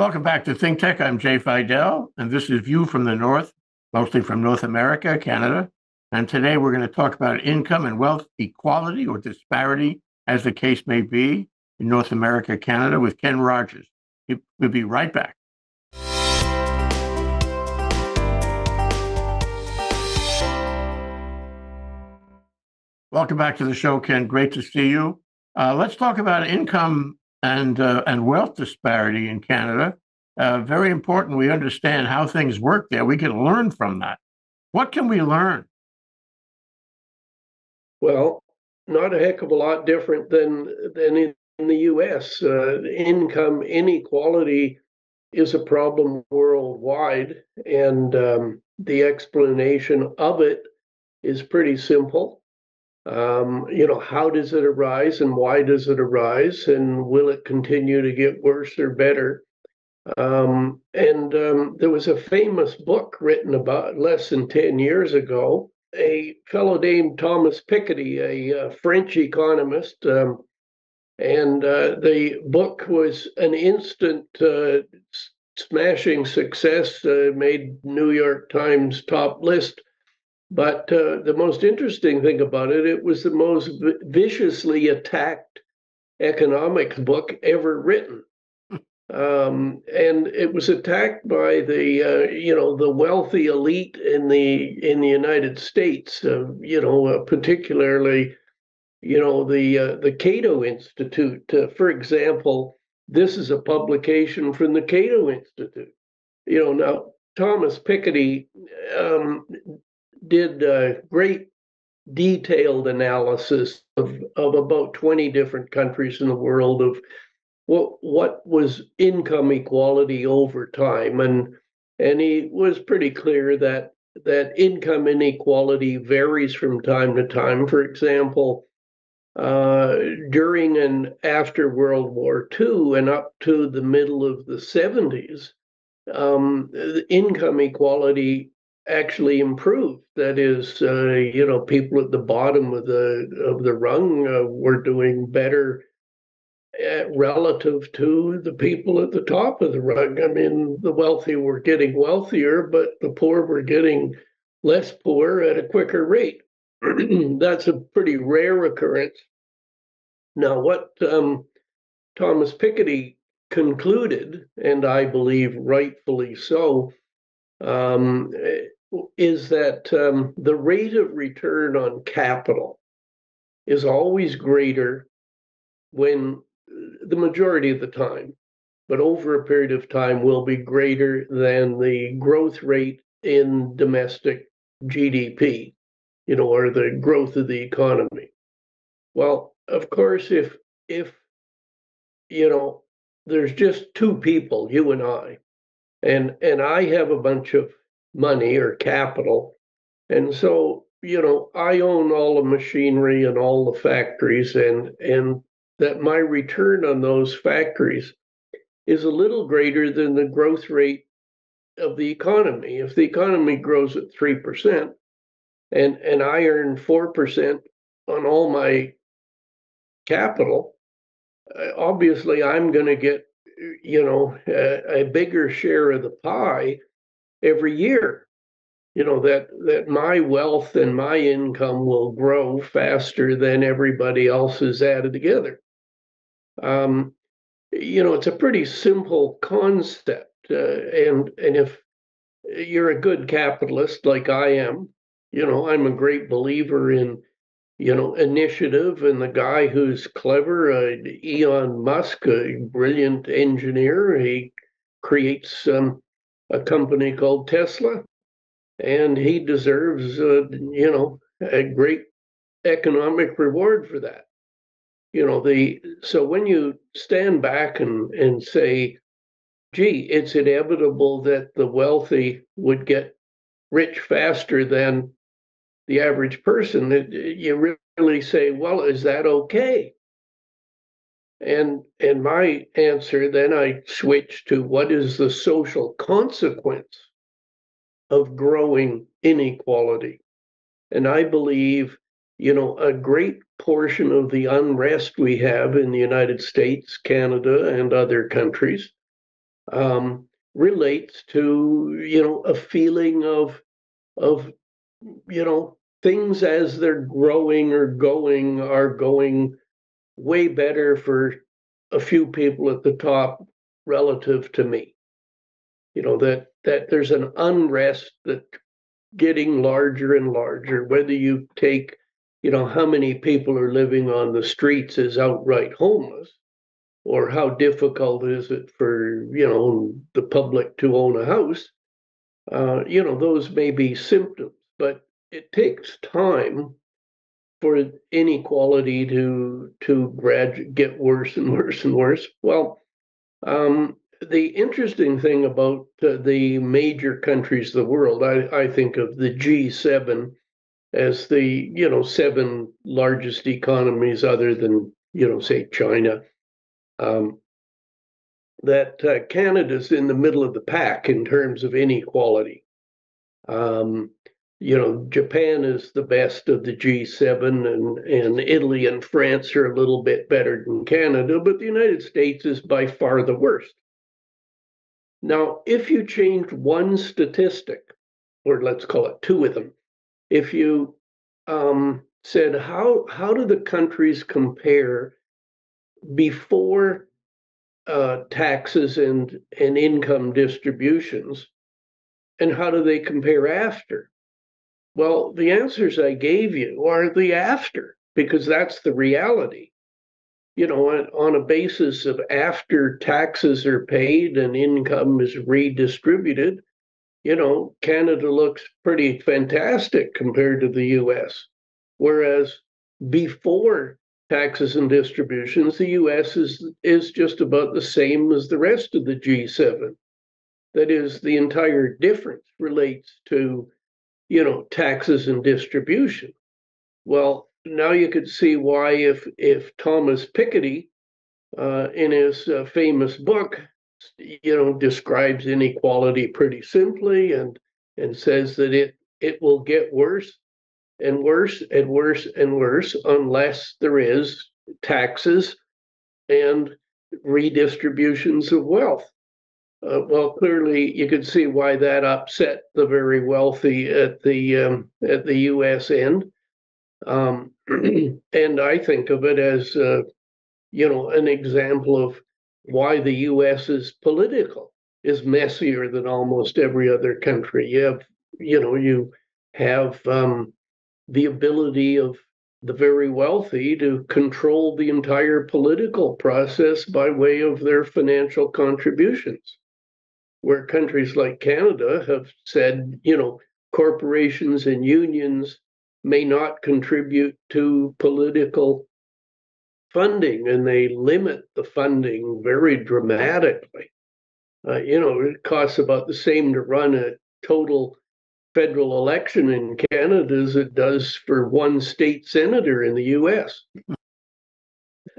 Welcome back to Think Tech. I'm Jay Fidell, and this is View from the North, mostly from North America, Canada. And today we're going to talk about income and wealth equality or disparity, as the case may be, in North America, Canada, with Ken Rogers. We'll be right back. Welcome back to the show, Ken. Great to see you. Uh, let's talk about income and uh, and wealth disparity in Canada. Uh, very important. We understand how things work there. We can learn from that. What can we learn? Well, not a heck of a lot different than than in, in the U.S. Uh, income inequality is a problem worldwide, and um, the explanation of it is pretty simple um, you know, how does it arise and why does it arise? And will it continue to get worse or better? Um, and um, there was a famous book written about less than 10 years ago. A fellow named Thomas Piketty, a, a French economist, um, and uh, the book was an instant uh, smashing success, uh, made New York Times top list but uh, the most interesting thing about it, it was the most viciously attacked economics book ever written. Um, and it was attacked by the uh, you know the wealthy elite in the in the United States, uh, you know uh, particularly you know the uh, the Cato Institute, uh, for example. This is a publication from the Cato Institute. You know now Thomas Piketty um, did a great detailed analysis of, of about 20 different countries in the world of what what was income equality over time. And and he was pretty clear that that income inequality varies from time to time. For example uh, during and after World War II and up to the middle of the 70s, um, income equality actually improved. That is, uh, you know, people at the bottom of the of the rung uh, were doing better uh, relative to the people at the top of the rung. I mean, the wealthy were getting wealthier, but the poor were getting less poor at a quicker rate. That's a pretty rare occurrence. Now, what um, Thomas Piketty concluded, and I believe rightfully so, um, is that um, the rate of return on capital is always greater when the majority of the time, but over a period of time will be greater than the growth rate in domestic GDP, you know, or the growth of the economy. Well, of course, if if you know there's just two people, you and I, and and I have a bunch of money or capital. And so, you know, I own all the machinery and all the factories and and that my return on those factories is a little greater than the growth rate of the economy. If the economy grows at 3% and and I earn 4% on all my capital, uh, obviously I'm going to get you know a, a bigger share of the pie every year. You know that that my wealth and my income will grow faster than everybody else's added together. Um, you know it's a pretty simple concept uh, and and if you're a good capitalist like i am you know i'm a great believer in you know initiative and the guy who's clever uh, elon musk a brilliant engineer he creates um, a company called Tesla, and he deserves, uh, you know, a great economic reward for that. You know, the so when you stand back and and say, "Gee, it's inevitable that the wealthy would get rich faster than the average person," it, you really say, "Well, is that okay?" And and my answer then I switch to what is the social consequence of growing inequality? And I believe, you know, a great portion of the unrest we have in the United States, Canada, and other countries um, relates to you know a feeling of of you know things as they're growing or going are going way better for a few people at the top relative to me. You know that that there's an unrest that getting larger and larger whether you take you know how many people are living on the streets as outright homeless or how difficult is it for you know the public to own a house uh, you know those may be symptoms but it takes time for inequality to to grad get worse and worse and worse well um, the interesting thing about uh, the major countries of the world, I, I think of the G7 as the you know seven largest economies other than you know say China. Um, that uh, Canada's in the middle of the pack in terms of inequality. Um, you know, Japan is the best of the G7, and, and Italy and France are a little bit better than Canada, but the United States is by far the worst. Now, if you changed one statistic, or let's call it two of them, if you um, said how how do the countries compare before uh, taxes and and income distributions, and how do they compare after? Well, the answers I gave you are the after because that's the reality you know, on, a basis of after taxes are paid and income is redistributed, you know, Canada looks pretty fantastic compared to the US. Whereas before taxes and distributions, the US is, is just about the same as the rest of the G7. That is, the entire difference relates to, you know, taxes and distribution. Well, now you could see why if if Thomas Piketty, uh, in his uh, famous book, you know, describes inequality pretty simply and and says that it it will get worse and worse and worse and worse unless there is taxes and redistributions of wealth. Uh, well, clearly, you could see why that upset the very wealthy at the um, at the U.S. end. Um, and I think of it as, uh, you know, an example of why the U.S. is political, is messier than almost every other country. You have, you know, you have um, the ability of the very wealthy to control the entire political process by way of their financial contributions. Where countries like Canada have said, you know, corporations and unions may not contribute to political funding and they limit the funding very dramatically. Uh, you know, it costs about the same to run a total federal election in Canada as it does for one state senator in the US.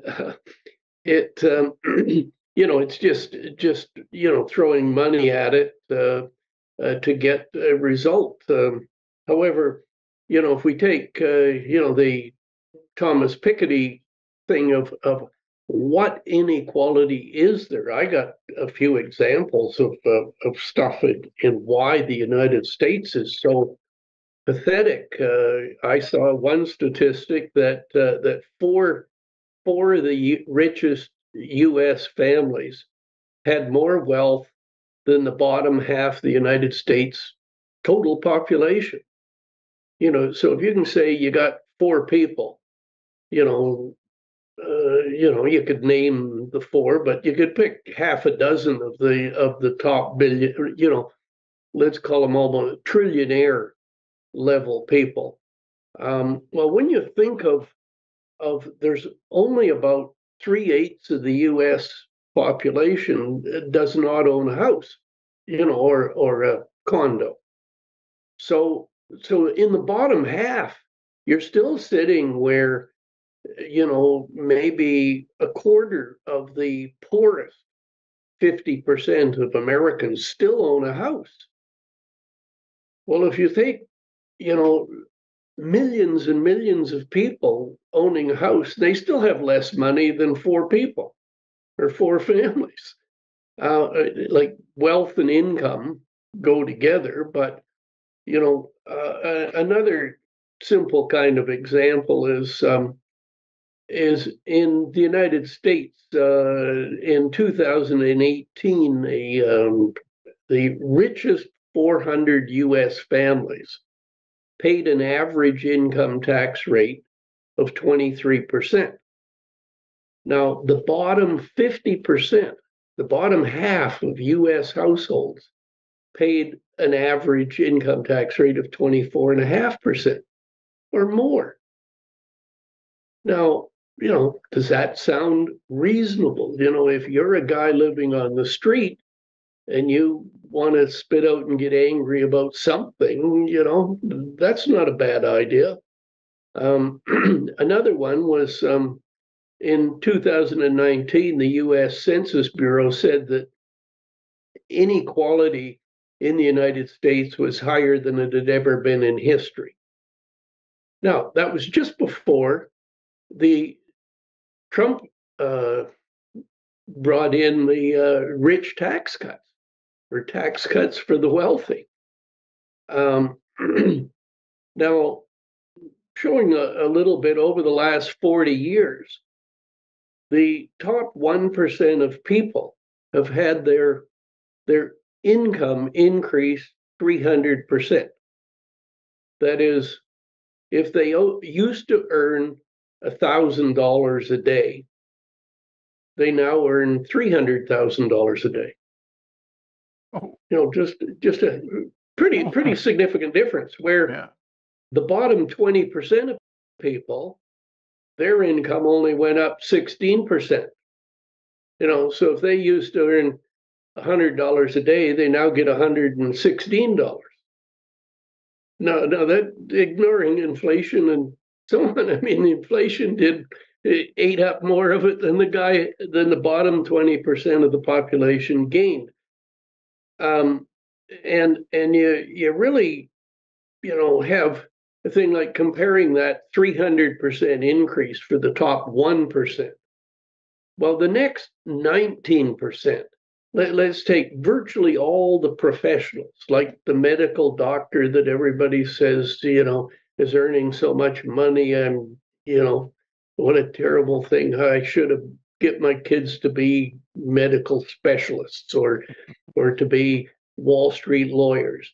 Uh, it, um, you know, it's just, just, you know, throwing money at it uh, uh to get a result. Um, however, you know, if we take, uh, you know, the Thomas Piketty thing of, of what inequality is there? I got a few examples of, of stuff in, in why the United States is so pathetic. Uh, I saw one statistic that uh, that four four of the richest U.S. families had more wealth than the bottom half of the United States total population you know, so if you can say you got four people, you know, uh, you know, you could name the four, but you could pick half a dozen of the of the top billion, you know, let's call them almost trillionaire level people. Um, well, when you think of of there's only about three eighths of the U.S. population does not own a house, you know, or or a condo. So so in the bottom half, you're still sitting where, you know, maybe a quarter of the poorest 50% of Americans still own a house. Well, if you think, you know, millions and millions of people owning a house, they still have less money than four people or four families. uh, like wealth and income go together, but you know, uh, another simple kind of example is um, is in the United States uh, in 2018, the um, the richest 400 U.S. families paid an average income tax rate of 23%. Now, the bottom 50%, the bottom half of US households paid an average income tax rate of 24.5% or more. Now, you know, does that sound reasonable? You know, if you're a guy living on the street and you want to spit out and get angry about something, you know, that's not a bad idea. Um, another one was um, in 2019, the US Census Bureau said that inequality in the United States was higher than it had ever been in history. Now, that was just before the Trump uh, brought in the uh, rich tax cuts or tax cuts for the wealthy. Um, now, showing a, a little bit over the last 40 years, the top 1% of people have had their, their income increase 300%. That is, if they used to earn $1,000 a day, they now earn $300,000 a day. Oh. You know, just just a pretty oh. pretty significant difference where yeah. the bottom 20% of people their income only went up 16%. You know, so if they used to earn $100 a day, they now get $116. No, no, that ignoring inflation and so on. I mean, inflation did eh, ate up more of it than the guy than the bottom 20% of the population gained. Um, and and you you really, you know, have a thing like comparing that 300% increase for the top 1%. Well, the next 19%, let, us take virtually all the professionals, like the medical doctor that everybody says, you know, is earning so much money. I'm, you know, what a terrible thing. I should have get my kids to be medical specialists or or to be Wall Street lawyers.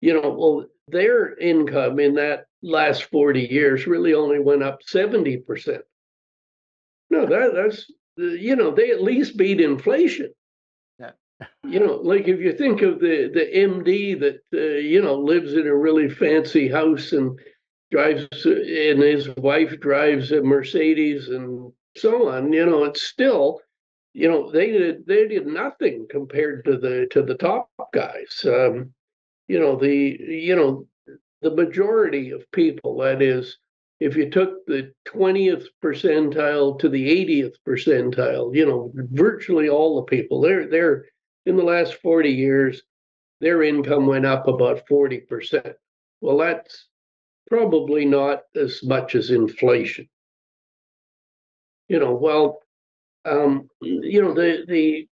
You know, well, their income in that last 40 years really only went up 70%. No, that, that's, you know, they at least beat inflation. Yeah. you know, like if you think of the, the MD that, uh, you know, lives in a really fancy house and drives, and his wife drives a Mercedes and so on, you know, it's still, you know, they did, they did nothing compared to the, to the top guys. Um, you know the you know the majority of people that is if you took the 20th percentile to the 80th percentile you know virtually all the people they're they're in the last 40 years their income went up about 40% well that's probably not as much as inflation you know well um, you know the the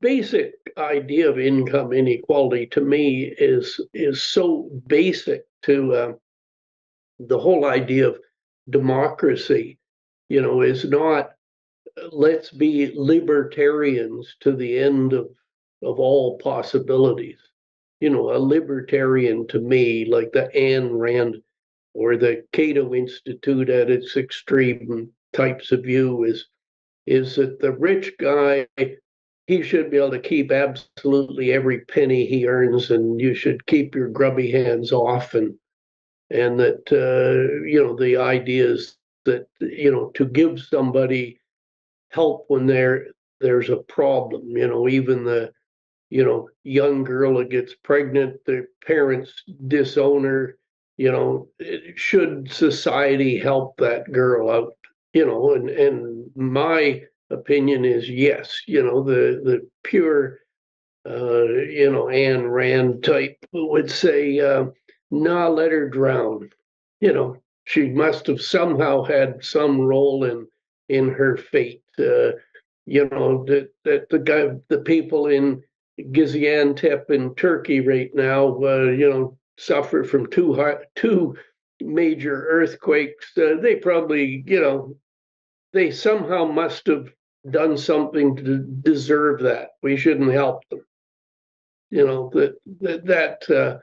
basic idea of income inequality to me is is so basic to uh, the whole idea of democracy. You know, is not let's be libertarians to the end of of all possibilities. You know, a libertarian to me, like the Ayn Rand or the Cato Institute at its extreme types of view, is is that the rich guy he should be able to keep absolutely every penny he earns, and you should keep your grubby hands off. And and that uh, you know the idea is that you know to give somebody help when there there's a problem. You know, even the you know young girl that gets pregnant, the parents disown her. You know, should society help that girl out? You know, and and my opinion is yes. You know, the the pure, uh, you know, Anne Rand type would say, uh, "Nah, let her drown." You know, she must have somehow had some role in in her fate. Uh, you know, that, that the guy, the people in Gaziantep in Turkey right now, uh, you know, suffer from two high, two major earthquakes. Uh, they probably, you know, they somehow must have done something to deserve that. We shouldn't help them. You know that that that uh,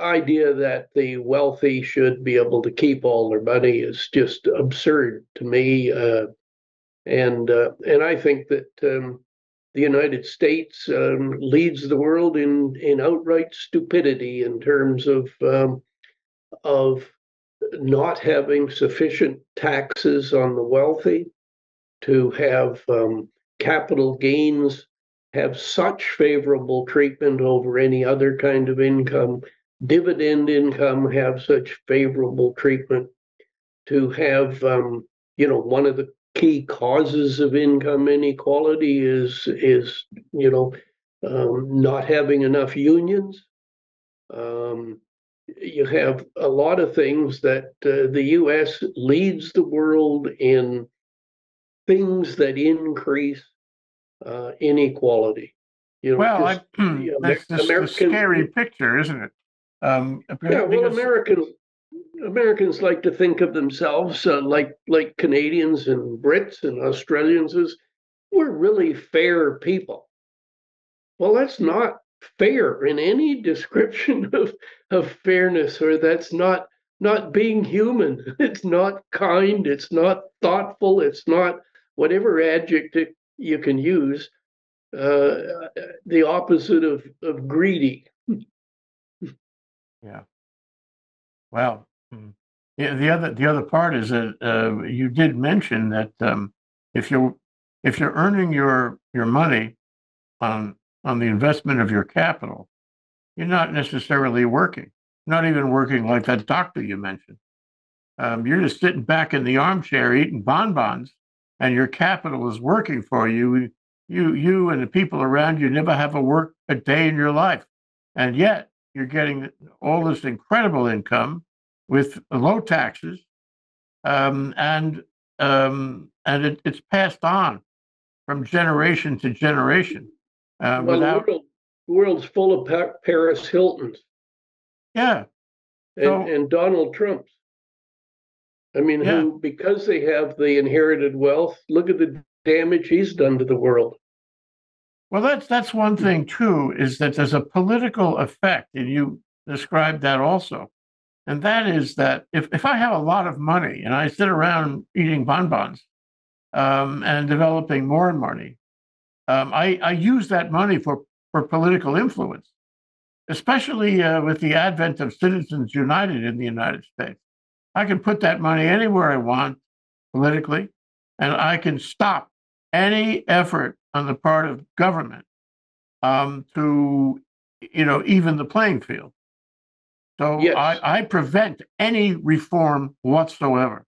idea that the wealthy should be able to keep all their money is just absurd to me. Uh, and uh, and I think that um, the United States um, leads the world in in outright stupidity in terms of um, of not having sufficient taxes on the wealthy, to have um, capital gains have such favorable treatment over any other kind of income, dividend income have such favorable treatment, to have, um, you know, one of the key causes of income inequality is is you know um, not having enough unions. Um, you have a lot of things that uh, the U.S. leads the world in things that increase uh, inequality. You know, well, I, that's the American, scary picture, isn't it? Um, yeah, well, Americans Americans like to think of themselves uh, like like Canadians and Brits and Australians as we're really fair people. Well, that's not fair in any description of of fairness, or that's not not being human. It's not kind. It's not thoughtful. It's not whatever adjective you can use. Uh, the opposite of of greedy. yeah. Well, hmm. yeah. The other the other part is that uh, you did mention that um, if you're if you're earning your your money on on the investment of your capital, you're not necessarily working, not even working like that doctor you mentioned. Um, you're just sitting back in the armchair eating bonbons, and your capital is working for you. You, you, and the people around you never have a work a day in your life, and yet you're getting all this incredible income with low taxes, um, and um, and it, it's passed on from generation to generation. Uh, well, without... the, world, the world's full of Paris Hiltons. Yeah. And, so... and Donald Trump's. I mean, yeah. who, because they have the inherited wealth, look at the damage he's done to the world. Well, that's that's one thing too, is that there's a political effect, and you described that also. And that is that if, if I have a lot of money and I sit around eating bonbons um, and developing more money, um, I, I use that money for, for political influence, especially uh, with the advent of Citizens United in the United States. I can put that money anywhere I want politically, and I can stop any effort on the part of government um, to, you know, even the playing field. So yes. I, I prevent any reform whatsoever.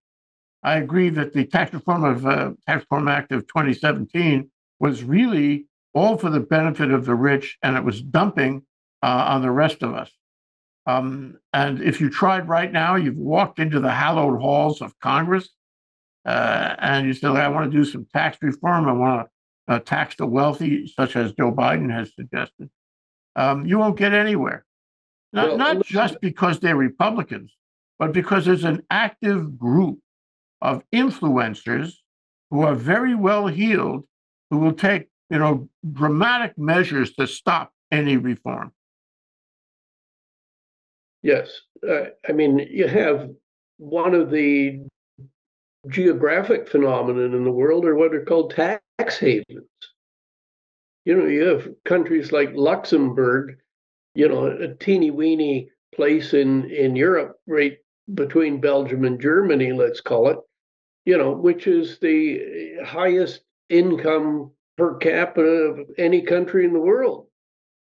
I agree that the tax reform of uh, Tax Reform Act of 2017 was really all for the benefit of the rich, and it was dumping uh, on the rest of us. Um, and if you tried right now, you've walked into the hallowed halls of Congress, uh, and you say, "I want to do some tax reform. I want to uh, tax the wealthy, such as Joe Biden has suggested." Um, you won't get anywhere. Not, well, not just because they're Republicans, but because there's an active group of influencers who are very well heeled who will take, you know, dramatic measures to stop any reform. Yes. Uh, I mean, you have one of the geographic phenomenon in the world are what are called tax havens. You know, you have countries like Luxembourg, you know, a teeny weeny place in, in Europe, right between Belgium and Germany, let's call it, you know, which is the highest income per capita of any country in the world.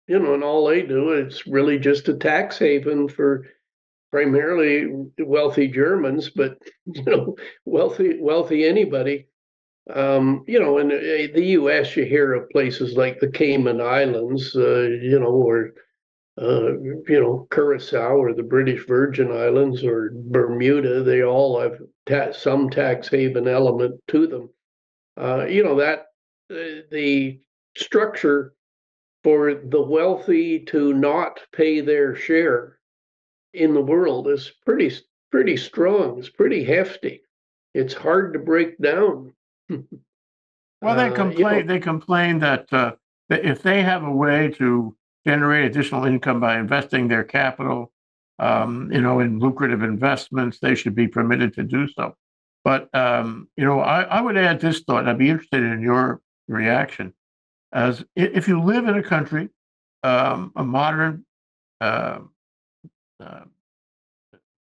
You know, and all they do it's really just a tax haven for primarily wealthy Germans, but you know, wealthy wealthy anybody. Um, you know, in the U.S., you hear of places like the Cayman Islands, uh, you know, or uh, you know, Curacao or the British Virgin Islands or Bermuda. They all have ta- some tax haven element to them. Uh, you know that the, the structure for the wealthy to not pay their share in the world is pretty pretty strong. It's pretty hefty. It's hard to break down. Well, they Uh, you complain, know- they complain that, uh, that if they have a way to generate additional income by investing their capital, um, you know, in lucrative investments, they should be permitted to do so. But, um, you know, I, I would add this thought, and I'd be interested in your reaction. As if you live in a country, um, a modern, uh, uh,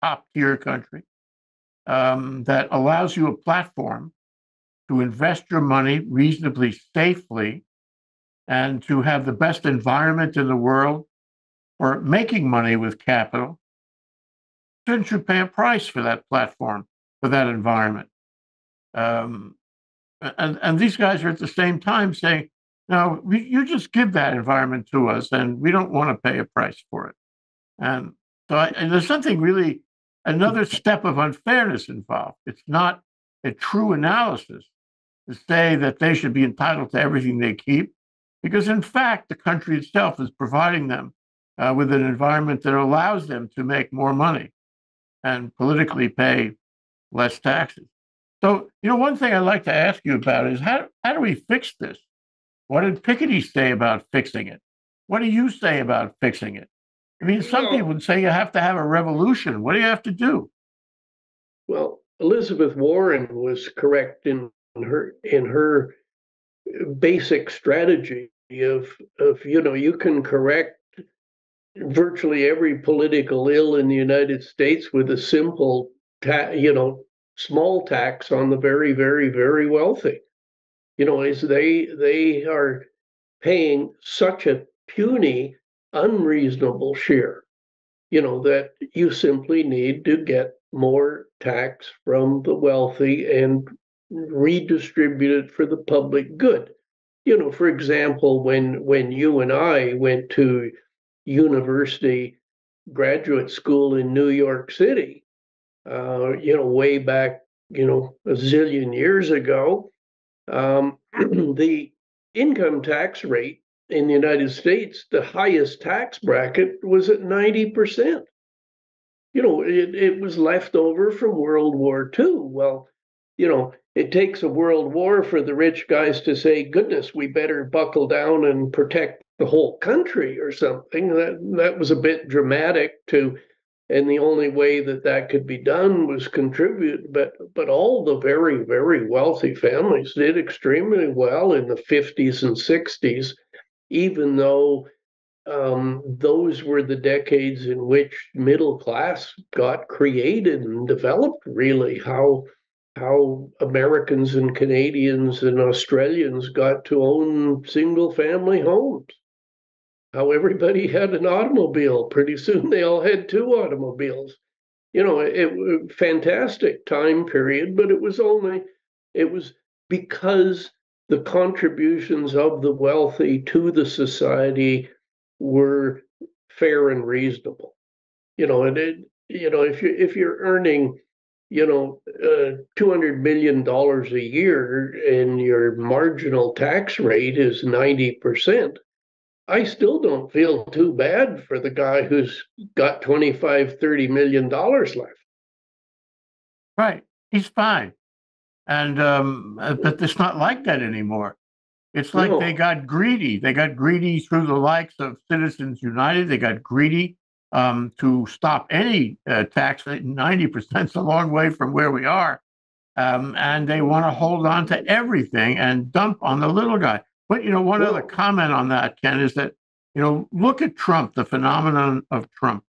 top tier country, um, that allows you a platform to invest your money reasonably safely and to have the best environment in the world for making money with capital, shouldn't you pay a price for that platform, for that environment? Um, and, and these guys are at the same time saying, no, we, you just give that environment to us and we don't want to pay a price for it. And so I, and there's something really, another step of unfairness involved. It's not a true analysis to say that they should be entitled to everything they keep, because in fact, the country itself is providing them uh, with an environment that allows them to make more money and politically pay less taxes. So, you know, one thing I'd like to ask you about is how, how do we fix this? What did Piketty say about fixing it? What do you say about fixing it? I mean, some Well- people would say you have to have a revolution. What do you have to do? Well, Elizabeth Warren was correct in her in her basic strategy of of you know you can correct virtually every political ill in the United States with a simple ta- you know small tax on the very very very wealthy. You know, is they they are paying such a puny unreasonable share you know, that you simply need to get more tax from the wealthy and redistribute it for the public good. You know, for example, when when you and I went to university graduate school in New York City, uh, you know, way back, you know, a zillion years ago, um, the income tax rate in the United States, the highest tax bracket was at 90%. You know, it, it was left over from World War II. Well, you know, it takes a world war for the rich guys to say, goodness, we better buckle down and protect the whole country or something. That, that was a bit dramatic to, and the only way that that could be done was contribute. But, but all the very, very wealthy families did extremely well in the 50s and 60s even though um, those were the decades in which middle class got created and developed really how how Americans and Canadians and Australians got to own single family homes. How everybody had an automobile. Pretty soon they all had two automobiles. You know, it, it fantastic time period, but it was only it was because the contributions of the wealthy to the society were fair and reasonable. You know, and it, you know, if you if you're earning, you know, uh, two hundred million dollars a year and your marginal tax rate is ninety percent, I still don't feel too bad for the guy who's got 25, 30 million dollars left. Right. He's fine. And um, uh, but it's not like that anymore. It's like they got greedy. They got greedy through the likes of Citizens United. They got greedy um, to stop any uh, tax. Ninety percent is a long way from where we are, um, and they want to hold on to everything and dump on the little guy. But you know, one other comment on that, Ken, is that you know, look at Trump. The phenomenon of Trump.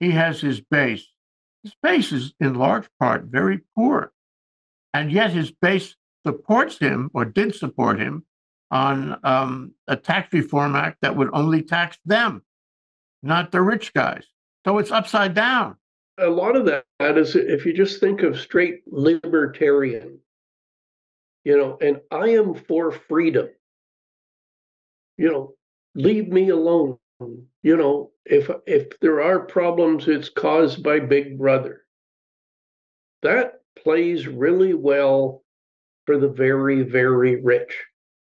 He has his base. His base is in large part very poor and yet his base supports him or did support him on um, a tax reform act that would only tax them, not the rich guys. So it's upside down. a lot of that is if you just think of straight libertarian, you know, and I am for freedom. You know, leave me alone. You know, if if there are problems, it's caused by Big Brother. That plays really well for the very, very rich.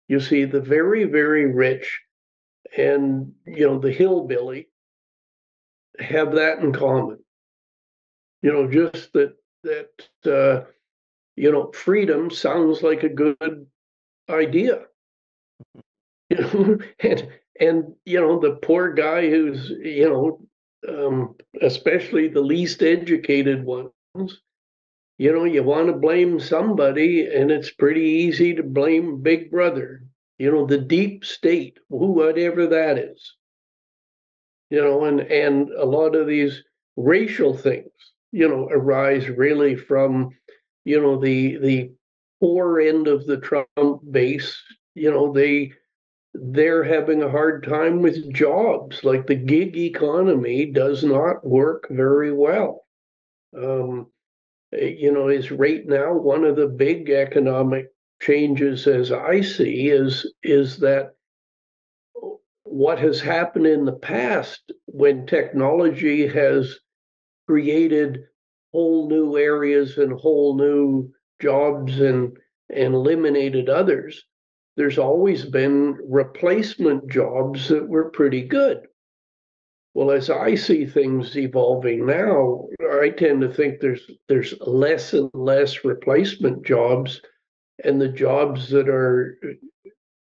you see the very, very rich and, you know, the hillbilly have that in common. You know, just that, that, uh, you know, freedom sounds like a good idea. You know, and, and, you know, the poor guy who's, you know, um, especially the least educated ones, you know, you want to blame somebody, and it's pretty easy to blame Big Brother, you know, the deep state, who whatever that is. You know, and and a lot of these racial things, you know, arise really from, you know, the the poor end of the Trump base. You know, they they're having a hard time with jobs. Like the gig economy does not work very well. Um, you know, is right now one of the big economic changes as I see is is that what has happened in the past when technology has created whole new areas and whole new jobs and and eliminated others there's always been replacement jobs that were pretty good. Well, as I see things evolving now, I tend to think there's there's less and less replacement jobs, and the jobs that are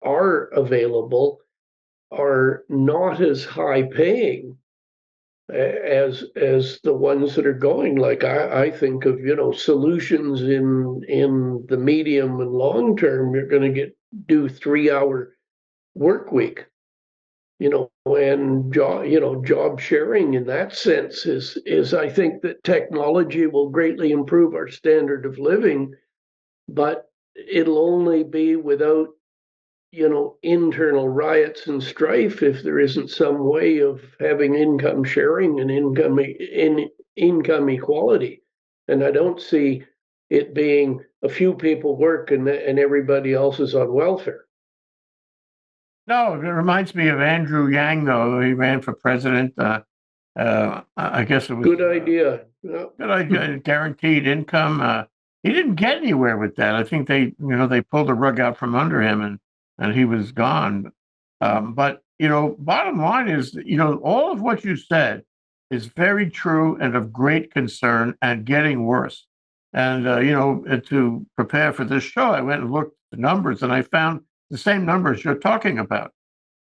are available are not as high paying as as the ones that are going. Like I, I think of you know solutions in in the medium and long term. You're going to get do three hour work week you know, and job, you know, job sharing in that sense is is I think that technology will greatly improve our standard of living, but it'll only be without, you know, internal riots and strife if there isn't some way of having income sharing and income in income equality. And I don't see it being a few people work and and everybody else is on welfare. No, it reminds me of Andrew Yang, though. He ran for president. Uh, uh, I guess it was good idea. Yeah. Good idea. Guaranteed income. Uh, he didn't get anywhere with that. I think they, you know, they pulled the rug out from under him, and and he was gone. Um, but you know, bottom line is, you know, all of what you said is very true and of great concern, and getting worse. And uh, you know, to prepare for this show, I went and looked at the numbers, and I found the same numbers you're talking about.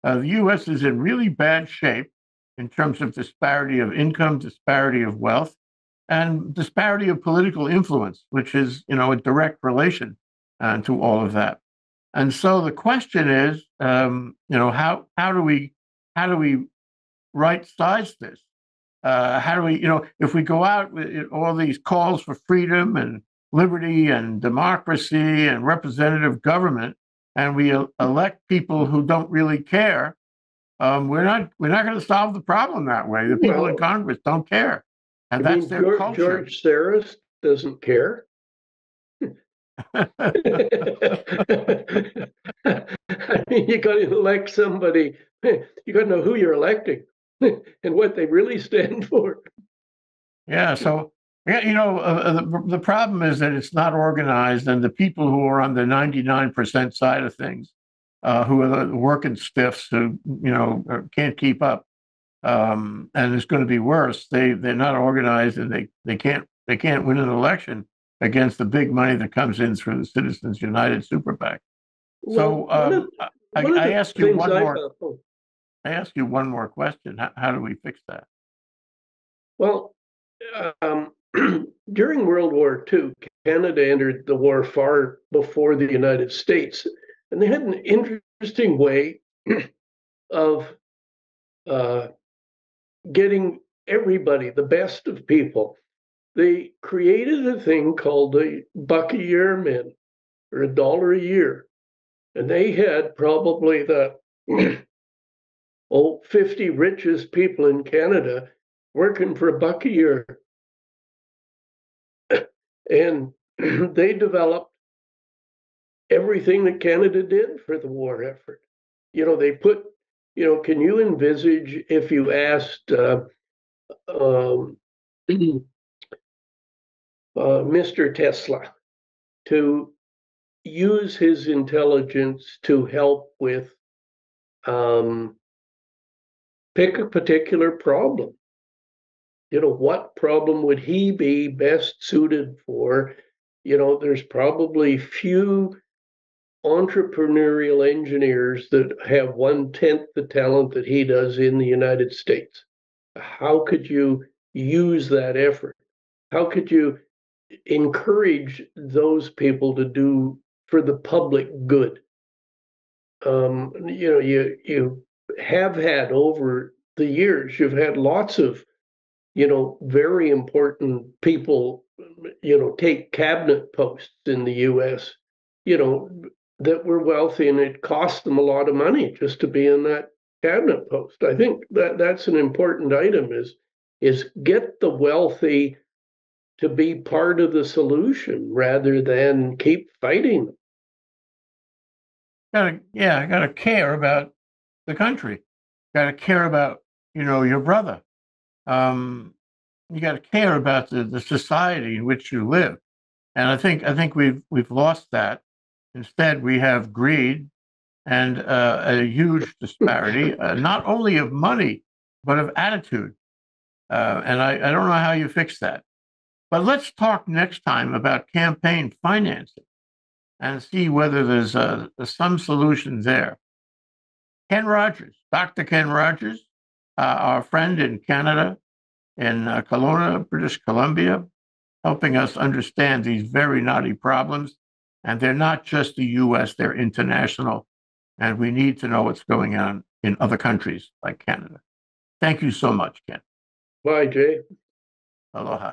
Uh, the U.S. is in really bad shape in terms of disparity of income, disparity of wealth, and disparity of political influence, which is, you know, a direct relation uh, to all of that. And so the question is, um, you know, how how do we how do we right size this? Uh, how do we, you know, if we go out with all these calls for freedom and liberty and democracy and representative government, and we elect people who don't really care, um, we're not we're not going to solve the problem that way. The people in Congress don't care, and that's their George, culture. George Soros doesn't care. I mean, you got to elect somebody. You got to know who you're electing and what they really stand for. Yeah. So yeah, you know, uh, uh, the, the problem is that it's not organized, and the people who are on the 99% side of things, uh, who are the working stiffs who, you know, uh, can't keep up, um, and it's going to be worse. They they're not organized, and they they can't they can't win an election against the big money that comes in through the Citizens United super PAC. So well, um, I, I ask you one more. I ask you one more question. How, how do we fix that? Well, um, during World War II, Canada entered the war far before the United States, and they had an interesting way of uh, getting everybody, the best of people. They created a thing called the buck a year men, or a dollar a year, and they had probably the oh, 50 richest people in Canada working for a buck a year and they developed everything that Canada did for the war effort. You know, they put, you know, can you envisage if you asked uh, um, uh, Mr. Tesla to use his intelligence to help with um, pick a particular problem. You know, what problem would he be best suited for? You know, there's probably few entrepreneurial engineers that have one tenth the talent that he does in the United States. How could you use that effort? How could you encourage those people to do for the public good? Um, you know, you you have had over the years, you've had lots of, you know, very important people, you know, take cabinet posts in the U.S. You know, that were wealthy and it cost them a lot of money just to be in that cabinet post. I think that that's an important item is is get the wealthy to be part of the solution rather than keep fighting. Gotta, yeah, gotta care about the country. Gotta care about, you know, your brother. Um, you gotta care about the, the society in which you live. And I think I think we've we've lost that. Instead, we have greed and uh, a huge disparity, uh, not only of money, but of attitude. Uh, and I, I don't know how you fix that. But let's talk next time about campaign financing and see whether there's uh, some solution there. Ken Rogers, Dr. Ken Rogers, uh, our friend in Canada, in uh, Kelowna, British Columbia, helping us understand these very knotty problems. And they're not just the US, they're international. And we need to know what's going on in other countries like Canada. Thank you so much, Ken. Bye, Jay. Aloha.